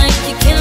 like you can